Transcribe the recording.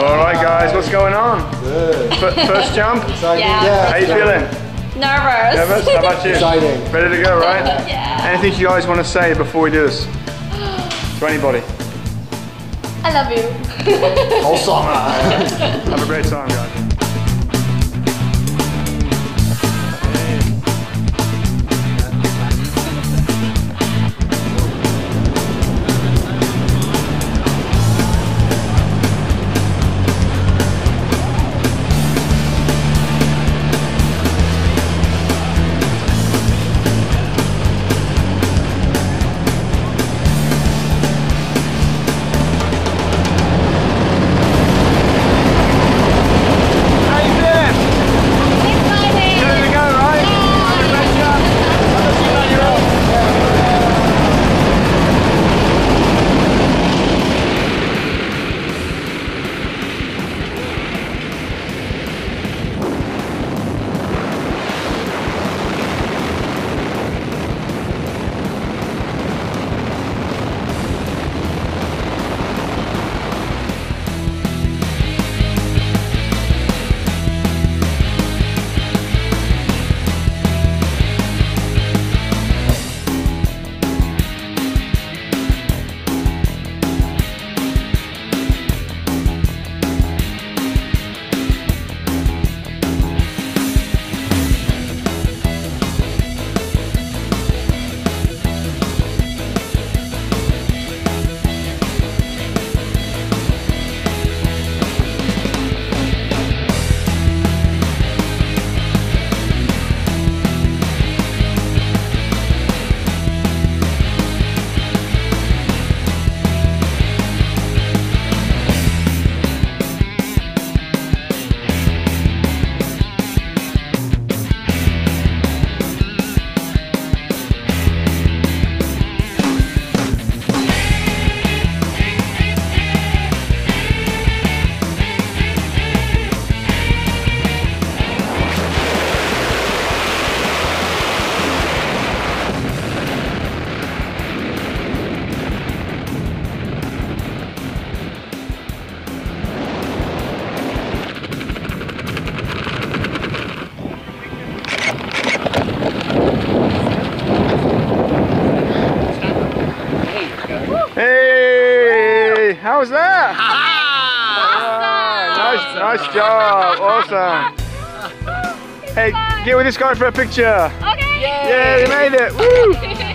right, guys, what's going on? Good. F- first jump? Exciting. Yeah. How you feeling? Nervous. Nervous? How about you? Exciting. Ready to go, right? Yeah. Anything you guys want to say before we do this? To anybody? I love you. Whole summer. Have a great time, guys. Was that? Alright, nice, nice job, awesome. Hey, get with this guy for a picture. Okay. Yeah, you made it. Woo!